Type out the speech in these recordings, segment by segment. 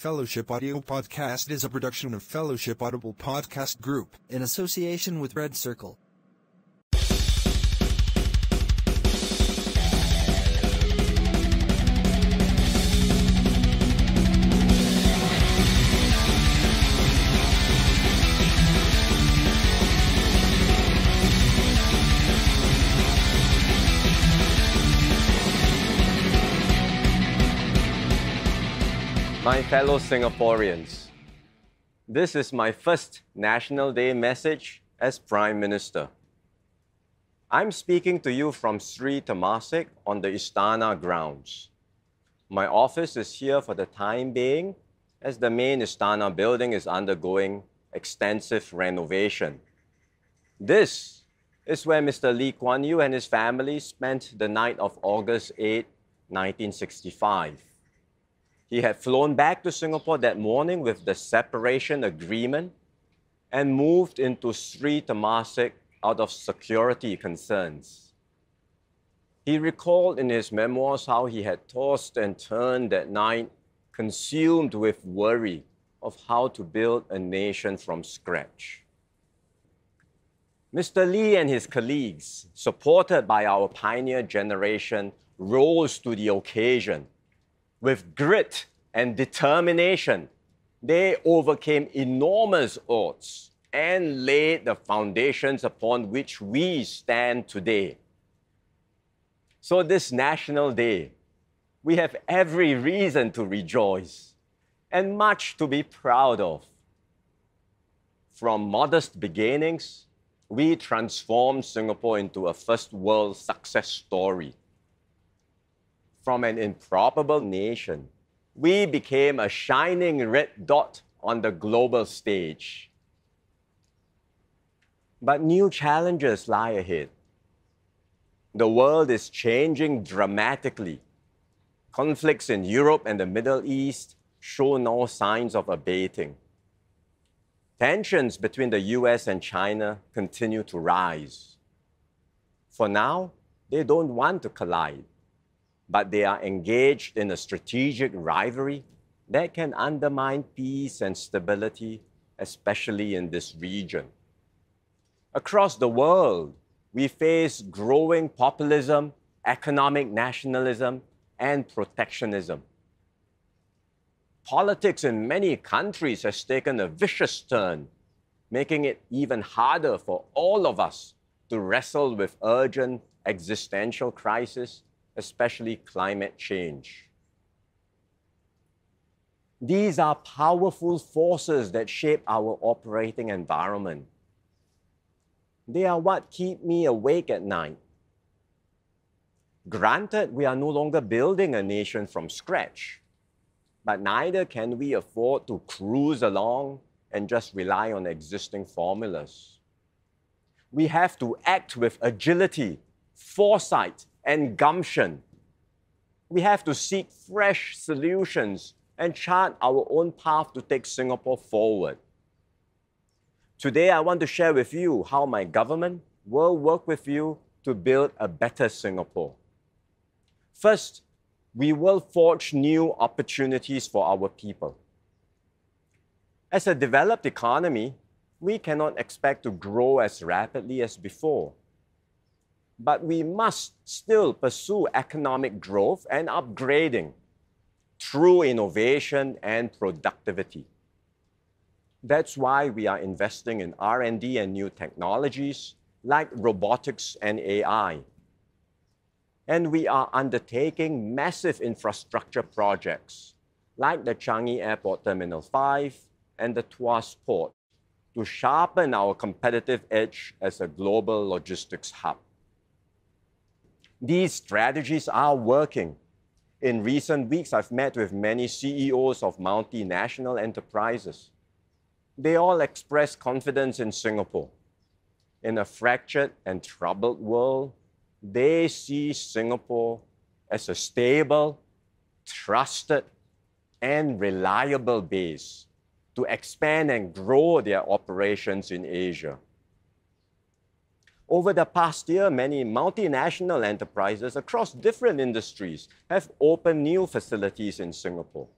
Fellowship Audio Podcast is a production of Fellowship Audible Podcast Group in association with Red Circle. My fellow Singaporeans, this is my first National Day message as Prime Minister. I'm speaking to you from Sri Temasek on the Istana grounds. My office is here for the time being as the main Istana building is undergoing extensive renovation. This is where Mr. Lee Kuan Yew and his family spent the night of August 8, 1965. He had flown back to Singapore that morning with the separation agreement and moved into Sri Temasek out of security concerns. He recalled in his memoirs how he had tossed and turned that night, consumed with worry of how to build a nation from scratch. Mr. Lee and his colleagues, supported by our pioneer generation, rose to the occasion with grit and determination, they overcame enormous odds and laid the foundations upon which we stand today. So, this National Day, we have every reason to rejoice and much to be proud of. From modest beginnings, we transformed Singapore into a first world success story from an improbable nation, we became a shining red dot on the global stage. But new challenges lie ahead. The world is changing dramatically. Conflicts in Europe and the Middle East show no signs of abating. Tensions between the US and China continue to rise. For now, they don't want to collide but they are engaged in a strategic rivalry that can undermine peace and stability, especially in this region. Across the world, we face growing populism, economic nationalism, and protectionism. Politics in many countries has taken a vicious turn, making it even harder for all of us to wrestle with urgent existential crisis especially climate change. These are powerful forces that shape our operating environment. They are what keep me awake at night. Granted, we are no longer building a nation from scratch, but neither can we afford to cruise along and just rely on existing formulas. We have to act with agility, foresight, and gumption. We have to seek fresh solutions and chart our own path to take Singapore forward. Today, I want to share with you how my government will work with you to build a better Singapore. First, we will forge new opportunities for our people. As a developed economy, we cannot expect to grow as rapidly as before but we must still pursue economic growth and upgrading through innovation and productivity. That's why we are investing in R&D and new technologies like robotics and AI. And we are undertaking massive infrastructure projects like the Changi Airport Terminal 5 and the Tuas Port to sharpen our competitive edge as a global logistics hub. These strategies are working. In recent weeks, I've met with many CEOs of multinational enterprises. They all express confidence in Singapore. In a fractured and troubled world, they see Singapore as a stable, trusted, and reliable base to expand and grow their operations in Asia. Over the past year, many multinational enterprises across different industries have opened new facilities in Singapore.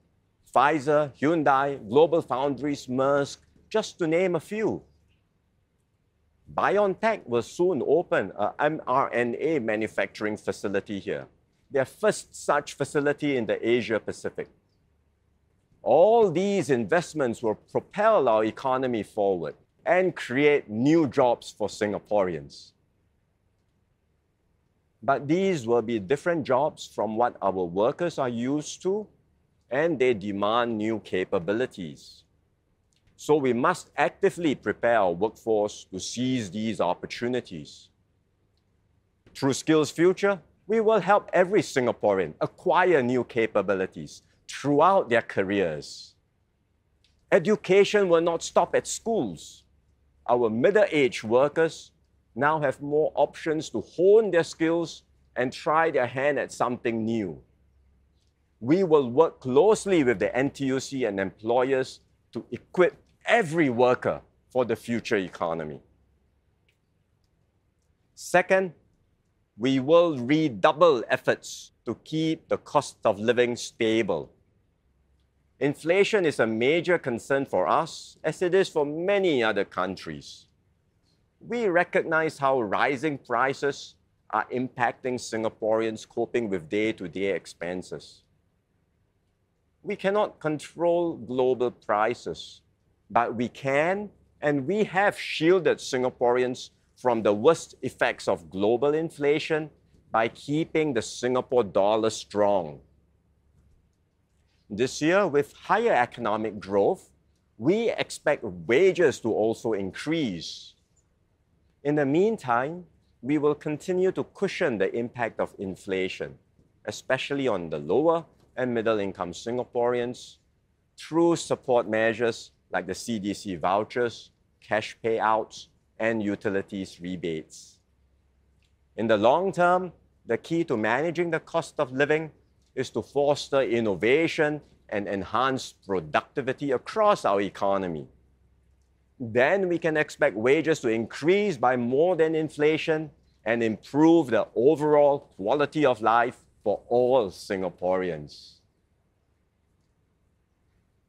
Pfizer, Hyundai, Global Foundries, Maersk, just to name a few. BioNTech will soon open a mRNA manufacturing facility here, their first such facility in the Asia Pacific. All these investments will propel our economy forward and create new jobs for Singaporeans. But these will be different jobs from what our workers are used to, and they demand new capabilities. So we must actively prepare our workforce to seize these opportunities. Through Skills Future, we will help every Singaporean acquire new capabilities throughout their careers. Education will not stop at schools. Our middle aged workers now have more options to hone their skills and try their hand at something new. We will work closely with the NTUC and employers to equip every worker for the future economy. Second, we will redouble efforts to keep the cost of living stable. Inflation is a major concern for us, as it is for many other countries. We recognize how rising prices are impacting Singaporeans coping with day to day expenses. We cannot control global prices, but we can and we have shielded Singaporeans from the worst effects of global inflation by keeping the Singapore dollar strong. This year, with higher economic growth, we expect wages to also increase. In the meantime, we will continue to cushion the impact of inflation, especially on the lower and middle income Singaporeans, through support measures like the CDC vouchers, cash payouts, and utilities rebates. In the long term, the key to managing the cost of living is to foster innovation and enhance productivity across our economy. Then we can expect wages to increase by more than inflation and improve the overall quality of life for all Singaporeans.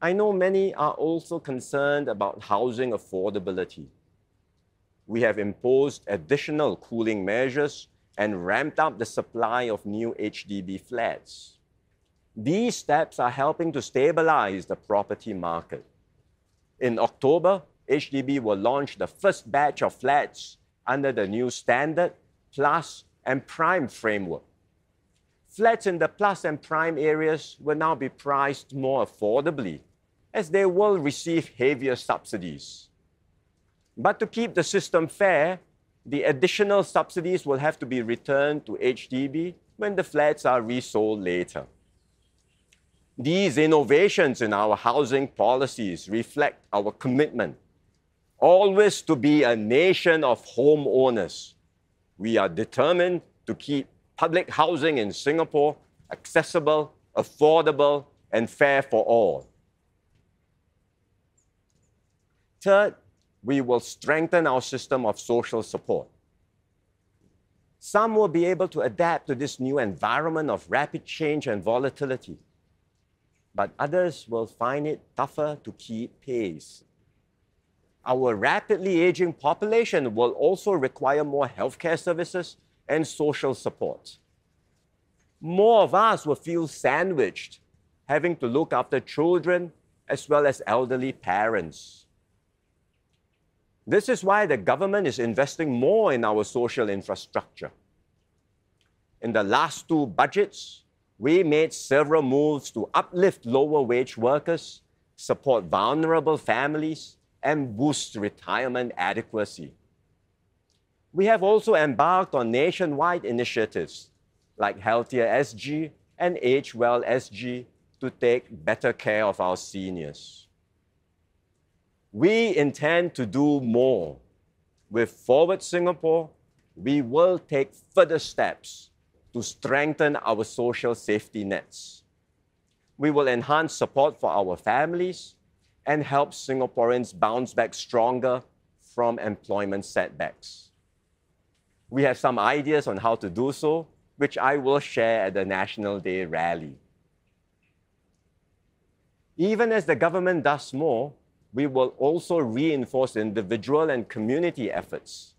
I know many are also concerned about housing affordability. We have imposed additional cooling measures and ramped up the supply of new HDB flats. These steps are helping to stabilize the property market. In October, HDB will launch the first batch of flats under the new Standard, Plus, and Prime framework. Flats in the Plus and Prime areas will now be priced more affordably as they will receive heavier subsidies. But to keep the system fair, the additional subsidies will have to be returned to HDB when the flats are resold later. These innovations in our housing policies reflect our commitment always to be a nation of homeowners. We are determined to keep public housing in Singapore accessible, affordable, and fair for all. Third, we will strengthen our system of social support. Some will be able to adapt to this new environment of rapid change and volatility, but others will find it tougher to keep pace. Our rapidly aging population will also require more healthcare services and social support. More of us will feel sandwiched, having to look after children as well as elderly parents. This is why the government is investing more in our social infrastructure. In the last two budgets, we made several moves to uplift lower wage workers, support vulnerable families, and boost retirement adequacy. We have also embarked on nationwide initiatives like Healthier SG and Age Well SG to take better care of our seniors we intend to do more. With Forward Singapore, we will take further steps to strengthen our social safety nets. We will enhance support for our families and help Singaporeans bounce back stronger from employment setbacks. We have some ideas on how to do so, which I will share at the National Day rally. Even as the government does more, we will also reinforce individual and community efforts.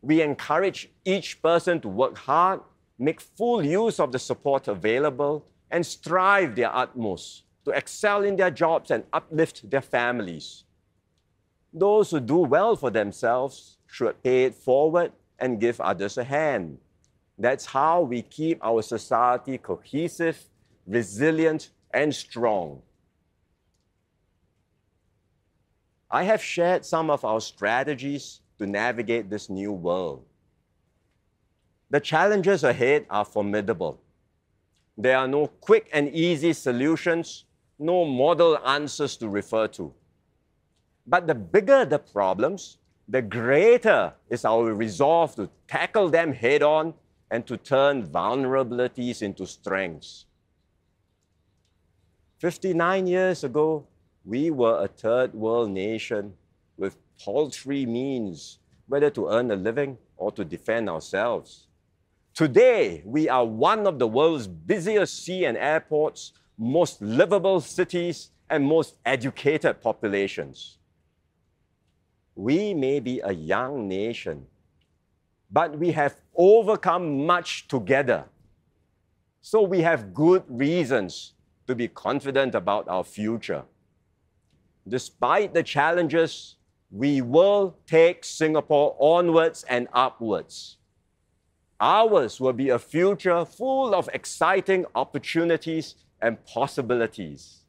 We encourage each person to work hard, make full use of the support available, and strive their utmost to excel in their jobs and uplift their families. Those who do well for themselves should pay it forward and give others a hand. That's how we keep our society cohesive, resilient, and strong. I have shared some of our strategies to navigate this new world. The challenges ahead are formidable. There are no quick and easy solutions, no model answers to refer to. But the bigger the problems, the greater is our resolve to tackle them head on and to turn vulnerabilities into strengths. 59 years ago, we were a third world nation with paltry means, whether to earn a living or to defend ourselves. Today, we are one of the world's busiest sea and airports, most livable cities, and most educated populations. We may be a young nation, but we have overcome much together. So we have good reasons to be confident about our future. Despite the challenges, we will take Singapore onwards and upwards. Ours will be a future full of exciting opportunities and possibilities.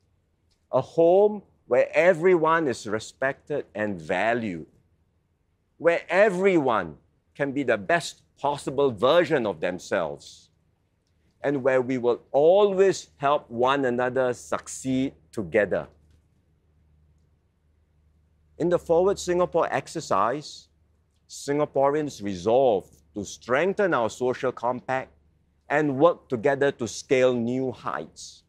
A home where everyone is respected and valued, where everyone can be the best possible version of themselves, and where we will always help one another succeed together. In the Forward Singapore exercise, Singaporeans resolved to strengthen our social compact and work together to scale new heights.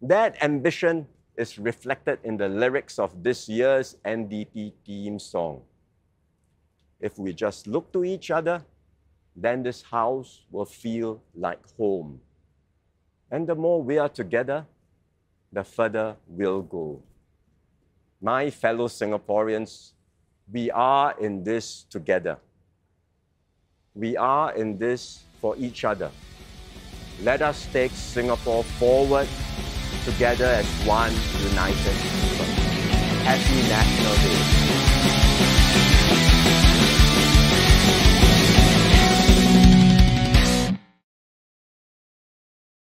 That ambition is reflected in the lyrics of this year's NDP theme song. If we just look to each other, then this house will feel like home. And the more we are together, the further we'll go. My fellow Singaporeans, we are in this together. We are in this for each other. Let us take Singapore forward together as one united people. Happy National Day.